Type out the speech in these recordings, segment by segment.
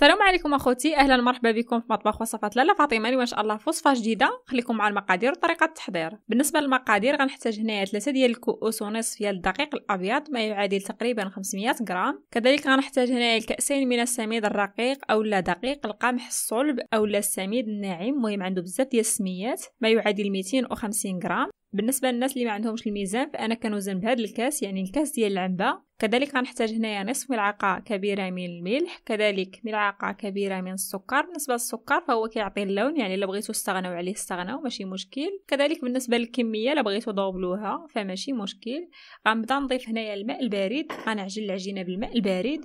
السلام عليكم أخوتي أهلا مرحبا بكم في مطبخ وصفات لاله فاطمة. اليوم إن شاء الله في وصفه جديدة خليكم مع المقادير وطريقة التحضير. بالنسبة للمقادير غنحتاج هنايا ثلاثة ديال الكؤوس ونصف ديال الدقيق الأبيض ما يعادل تقريبا 500 غرام. كذلك غنحتاج هنايا الكأسين من السميد الرقيق أو لا دقيق القمح الصلب أو لا السميد الناعم. المهم عنده بزاف ديال السميات ما يعادل 250 غرام. بالنسبة للناس اللي ما عندهمش الميزان فأنا كنوزن بهذا الكاس يعني الكاس ديال العنبة. كذلك غنحتاج هنايا نصف ملعقة كبيرة من الملح كذلك ملعقة كبيرة من السكر. بالنسبة للسكر فهو كيعطي اللون يعني إلا بغيتو تستغناو عليه استغناو ماشي مشكل. كذلك بالنسبة للكمية إلا بغيتو دوبلوها فماشي مشكل. غنبدا نضيف هنايا الماء البارد غنعجن العجينة بالماء البارد.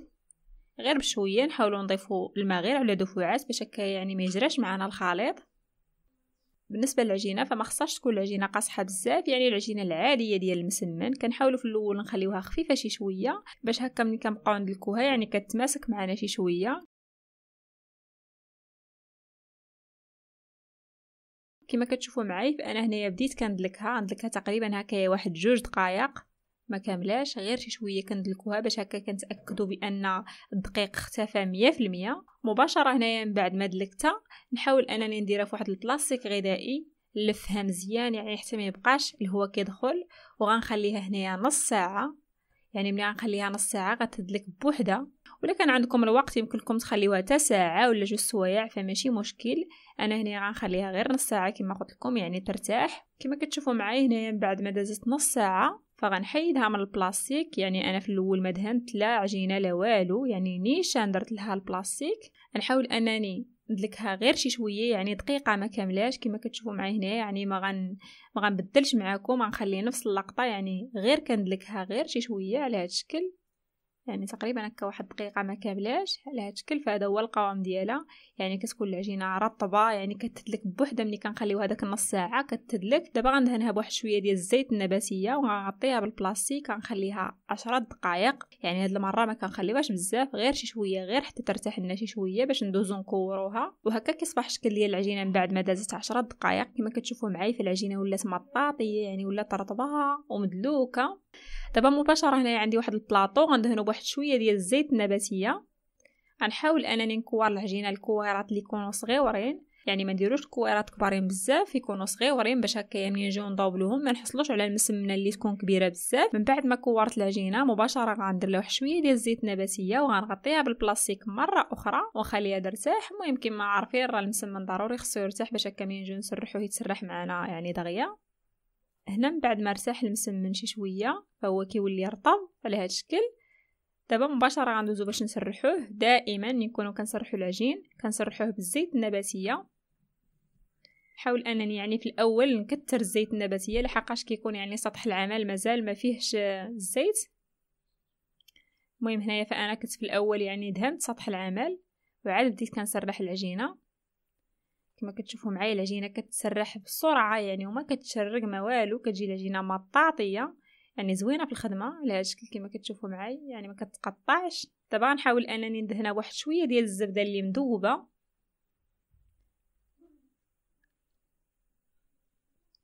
غير بشوية نحاولوا نضيفوا الماء غير على دفعات باش هكا يعني ما يجراش معنا الخليط. بالنسبة للعجينة فما خصهاش تكون العجينة قاصحة بزاف. يعني العجينة العادية ديال المسمن كنحاولوا في الأول نخليوها خفيفة شي شوية باش هكا ملي كنبقاو ندلكوها يعني كتماسك معنا شي شوية. كما كتشوفوا معايا فانا هنايا بديت كندلكها ندلكها تقريبا هكايا واحد جوج دقائق ما كاملاش غير شي شوية كندلكوها باش هكا كنتأكدوا بأن الدقيق اختفى مية في المية. مباشرة هنايا من بعد ما دلكتها نحاول أنني نديرها في واحد البلاستيك غذائي نلفها مزيان يعني حتى ما يبقاش الهواء كيدخل وغنخليها هنايا نص ساعة. يعني ملي غنخليها نص ساعة غتدلك بوحده ولا كان عندكم الوقت يمكن لكم تخليوها حتى ساعة ولا جوج سوايع فماشي مشكل. أنا هنا غنخليها غير نص ساعة كما قلت لكم يعني ترتاح. كما كتشوفوا معايا هنايا بعد ما دازت نص ساعة فغنحيدها من البلاستيك. يعني أنا في الأول ما دهنت لا عجينة لا والو يعني نيشان درت لها البلاستيك. نحاول أنني ندلكها غير شي شوية يعني دقيقة ما كاملاش كما كتشوفوا معايا هنا يعني ما غن ما غنبدلش معاكم غنخلي نفس اللقطة يعني غير كندلكها غير شي شوية على هذا الشكل. يعني تقريبا هكا واحد دقيقة ما كاملاش على هاد الشكل فهذا هو القوام ديالها. يعني كتكون العجينه رطبة يعني كتدلك بوحدة ملي كنخليوها داك نص ساعة كتدلك. دابا غندهنها بواحد شوية ديال الزيت النباتية وغنغطيها بالبلاستيك غنخليها عشرة دقائق يعني هاد المرة ما كنخليوهاش بزاف غير شي شوية غير حتى ترتاح لنا شي شوية باش ندوزو نكوروها. وهكا كيصبح الشكل ديال العجينة من بعد ما دازت عشرة دقائق كما كتشوفوا معايا في العجينة ولات مطاطية يعني ولات رطبة ومدلوكة. دابا مباشرة هنايا عندي واحد البلاطو غندهنو بواحد شوية ديال الزيت النباتية. غنحاول أنني نكور العجينة الكويرات اللي يكونوا صغيورين. يعني ما نديروش كويرات كبارين بزاف يكونوا صغيورين باش هكا ملي نجيو نضوبلوهم ما نحصلوش على المسمنة اللي تكون كبيرة بزاف. من بعد ما كورت العجينة مباشرة غندير لها شوية ديال الزيت النباتية وغنغطيها بالبلاستيك مرة أخرى ونخليها ترتاح. المهم كما عارفين راه المسمن ضروري خصو يرتاح باش هكا ملي نجيو نسرحوه يتسرح معنا يعني دغيا. هنا من بعد ما ارتاح المسمن شي شوية فهو كيولي رطب على هذا الشكل. دابا مباشرة غندوزو باش نسرحوه. دائما نكونوا كنسرحوا العجين كنسرحوه بالزيت النباتية. نحاول أنني يعني في الأول نكثر الزيت النباتية لحقاش كيكون يعني سطح العمل مازال ما فيهش الزيت. المهم هنايا فأنا كنت في الأول يعني دهنت سطح العمل وعاد بديت كنسرح العجينة. كما كتشوفوا معايا العجينه كتسرح بسرعة يعني وما كتشرق ما والو كتجي العجينه مطاطية. يعني زوينة في الخدمة على الشكل كما كتشوفوا معايا يعني ما كتقطعش. دابا نحاول أنني ندهنها بواحد شوية ديال الزبدة اللي مذوبة.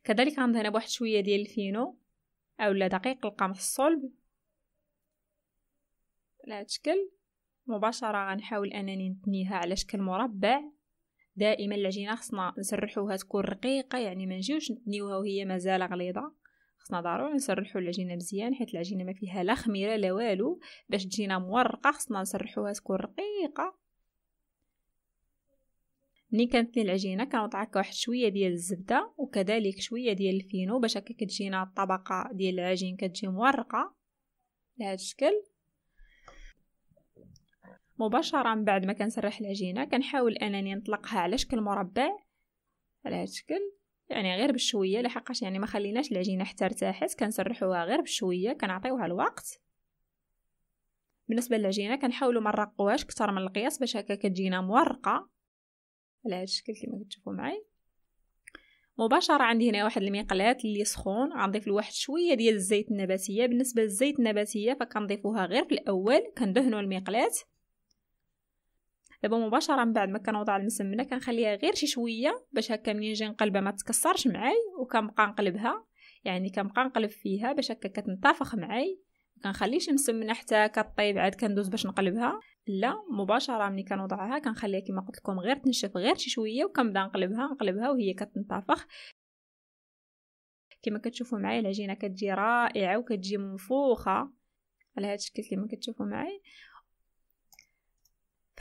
كذلك غندهنها بواحد شوية ديال الفينو أولا دقيق القمح الصلب. على هذا الشكل مباشرة غنحاول أنني نتنيها على شكل مربع. دائما العجينه خصنا نسرحوها تكون رقيقة يعني ما نجيوش نتنيوها وهي مازال غليظة. خصنا ضروري نسرحو العجينه مزيان حيت العجينه ما فيها لا خميرة لا والو. باش تجينا مورقة خصنا نسرحوها تكون رقيقة. ملي كنتني العجينه كنوضع هكا واحد شوية ديال الزبدة وكذلك شوية ديال الفينو باش هكا كتجينا الطبقة ديال العجين كتجي مورقة. بهذا الشكل. مباشرة من بعد ما كنسرح العجينة كنحاول أنني نطلقها على شكل مربع على هذا الشكل. يعني غير بشويه لحقاش يعني ما خليناش العجينة حتى ارتاحت كنسرحوها غير بشوية كنعطيوها الوقت. بالنسبة للعجينة كنحاولوا ما نرقوهاش أكثر من القياس باش هكا كتجينا مورقة. على هذا الشكل كما كتشوفوا معي مباشرة عندي هنا واحد المقلاة اللي سخون غنضيف له واحد شوية ديال الزيت النباتية. بالنسبة للزيت النباتية فكنضيفوها غير في الأول كندهنو المقلاة دابا مباشرة من بعد ما كنوضع المسمنه كنخليها غير شي شوية باش هكا منين نجي نقلبها ما تكسرش معاي وكنبقى نقلبها. يعني كنبقى نقلب فيها باش هكا كتنتفخ معاي. كنخليش مسمنه حتى كطيب عاد كندوز باش نقلبها. لا مباشرة ملي كنوضعها كنخليها كما قلت لكم غير تنشف غير شي شوية وكنبدا نقلبها نقلبها وهي كتنطفخ. كما كتشوفوا معايا العجينة كتجي رائعة وكتجي منفوخة. على هذا الشكل كما كتشوفوا معايا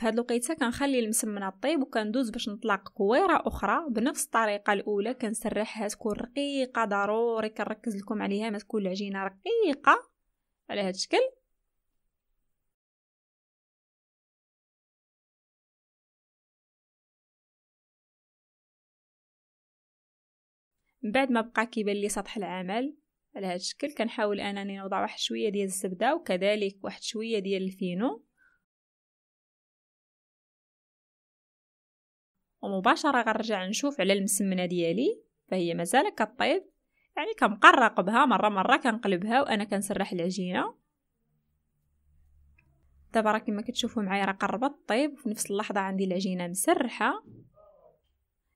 في هاد الوقيته كنخلي المسمنه طيب وكندوز باش نطلق كويره أخرى بنفس الطريقة الاولى كنسرحها تكون رقيقه ضروري كنركز لكم عليها ما تكون العجينه رقيقه على هاد الشكل. من بعد ما بقى كيبان لي سطح العمل على هذا الشكل كنحاول انني نوضع واحد شوية ديال الزبده وكذلك واحد شوية ديال الفينو. ومباشرة غنرجع نشوف على المسمنة ديالي فهي مازال كطيب. يعني كنبقى نراقبها مرة مرة كنقلبها وأنا كنسرح العجينة. دابا راه كما كتشوفوا معايا راه قربت طيب وفي نفس اللحظة عندي العجينة مسرحة.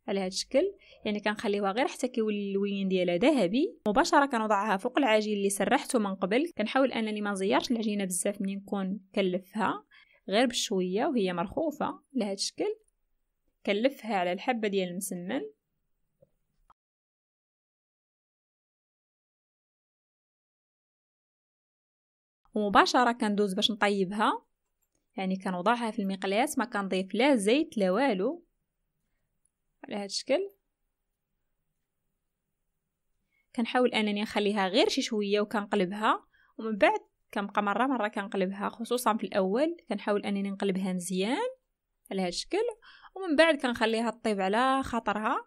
على هذا الشكل. يعني كنخليوها غير حتى كيولي اللوين ديالها ذهبي. مباشرة كنوضعها فوق العجين اللي سرحته من قبل. كنحاول أنني ما نزيرش العجينة بزاف ملي نكون كنلفها غير بشوية وهي مرخوفة. لهذا الشكل. كنلفها على الحبة ديال المسمن. ومباشرة كندوز باش نطيبها. يعني كنوضعها في المقلاة ما كنضيف لا زيت لا والو. على هذا الشكل. كنحاول أنني نخليها غير شي شوية وكنقلبها. ومن بعد كنبقى مرة مرة كنقلبها خصوصا في الأول. كنحاول أنني نقلبها مزيان. على هذا الشكل. ومن بعد كنخليها طيب على خاطرها.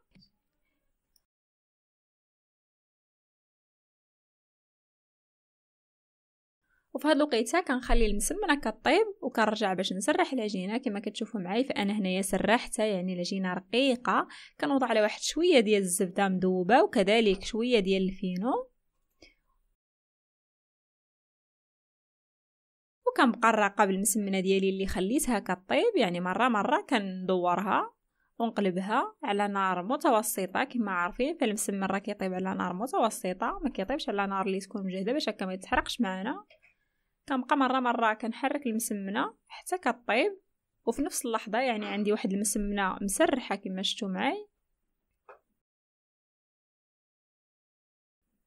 وفي هاد الوقيته كنخلي المسمنه كطيب وكنرجع باش نسرح العجينه. كما كتشوفوا معايا فانا هنايا سرحتها يعني العجينه رقيقه. كنوضع على واحد شوية ديال الزبده مذوبه وكذلك شوية ديال الفينو. وكنبقى نراقب المسمنه ديالي اللي خليتها كطيب يعني مرة مرة كندورها ونقلبها على نار متوسطة كما عارفين فالمسمن راه كيطيب على نار متوسطة ما كيطيبش على نار اللي تكون مجهدة باش هكا ما يتحرقش معنا كنبقى مرة مرة كنحرك المسمنة حتى كطيب وفي نفس اللحظة يعني عندي واحد المسمنة مسرحة كما شفتوا معي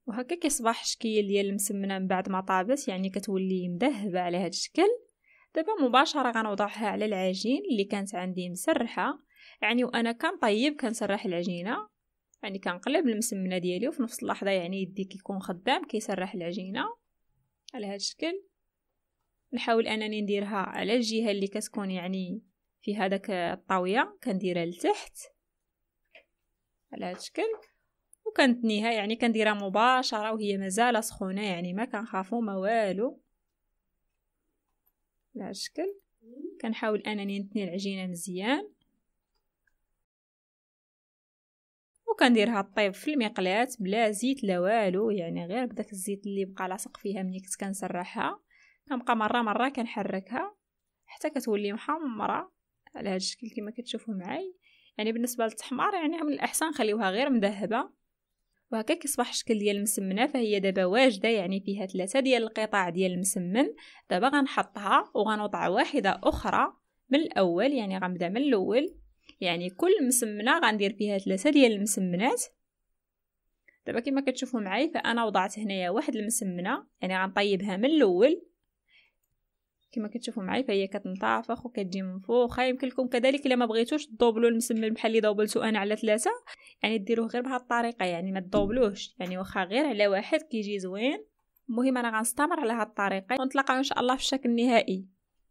وهكا كيصبح الشكل ديال المسمنة من بعد ما طابت يعني كتولي مذهبه على هذا الشكل. دابا مباشرة غنوضعها على العجين اللي كانت عندي مسرحة. يعني وأنا كنطيب كنسرح العجينة. يعني كنقلب المسمنة ديالي وفي نفس اللحظة يعني يدي كيكون خدام كيسرح العجينة على هذا الشكل. نحاول أنني نديرها على الجهة اللي كتكون يعني في هذاك الطاوية. كنديرها لتحت على هذا الشكل. وكنتنيها يعني كنديرها مباشرة وهي مازال سخونة يعني ما كنخافو ما والو. على هذا الشكل كنحاول أنني نتني العجينة مزيان. وكنديرها طيب في المقلاة بلا زيت لا والو يعني غير بداك الزيت اللي بقى لاصق فيها ملي كنت كنسرحها. كنبقى مرة مرة كنحركها حتى كتولي محمرة على هذا الشكل كما كتشوفوا معاي. يعني بالنسبة للتحمار يعني من الأحسن نخليوها غير مذهبة. وهكا كيصبح الشكل ديال المسمنة فهي دابا واجدة يعني فيها ثلاثة ديال القطع ديال المسمن دابا غنحطها وغنوضع واحدة أخرى من الأول يعني غنبدأ من الأول. يعني كل مسمنة غندير فيها ثلاثة ديال المسمنات. دابا كما كتشوفوا معايا فأنا وضعت هنايا واحد المسمنة يعني غنطيبها من الأول. كما كتشوفوا معايا فهي كتنطافخ وكتجي منفوخه يمكن لكم كذلك إلا ما بغيتوش تضوبلوا المسمن بحال اللي ضوبلتو أنا على ثلاثة. يعني ديروه غير بهذه الطريقة يعني ما تضوبلوش يعني واخا غير على واحد كيجي زوين. المهم أنا غنستمر على هذه الطريقة ونتلاقاو إن شاء الله في الشكل النهائي.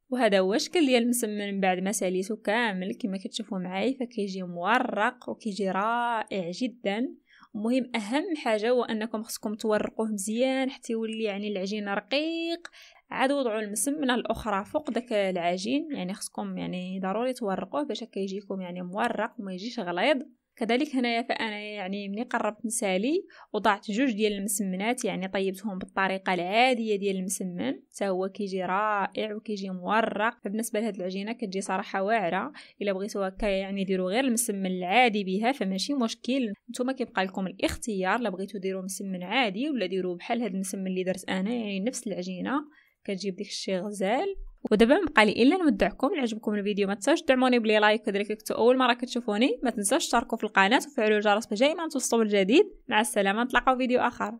وهذا هو الشكل ديال المسمن من بعد ما ساليته كامل. كما كتشوفوا معايا فكيجي مورق وكيجي رائع جدا. المهم أهم حاجة هو أنكم خصكم تورقوه مزيان حتى يولي يعني العجين رقيق. عاد وضعوا المسمنه الأخرى فوق داك العجين يعني خصكم يعني ضروري تورقوه باش هكا يجيكم يعني مورق وما يجيش غليظ. كذلك هنايا فانا يعني ملي قربت نسالي وضعت جوج ديال المسمنات يعني طيبتهم بالطريقة العادية ديال المسمن. حتى هو كيجي رائع وكيجي مورق. فبالنسبة لهاد العجينة كتجي صراحة واعرة. إلا بغيتو هكا يعني ديروا غير المسمن العادي بها فماشي مشكل. نتوما كيبقى لكم الاختيار لا بغيتو ديروا مسمن عادي ولا ديروا بحال هاد المسمن اللي درت أنا يعني نفس العجينة. كتجيب ديك الشي غزال. ودابا مبقى لي إلا نودعكم عجبكم الفيديو ما تنساوش تدعموني بلي لايك وكذلك كنتو أول مرة كتشوفوني. ما تنساوش تشتركوا في القناة وفعلوا الجرس باش دائما توصلوا بالجديد مع السلامة نتلاقاو فيديو آخر.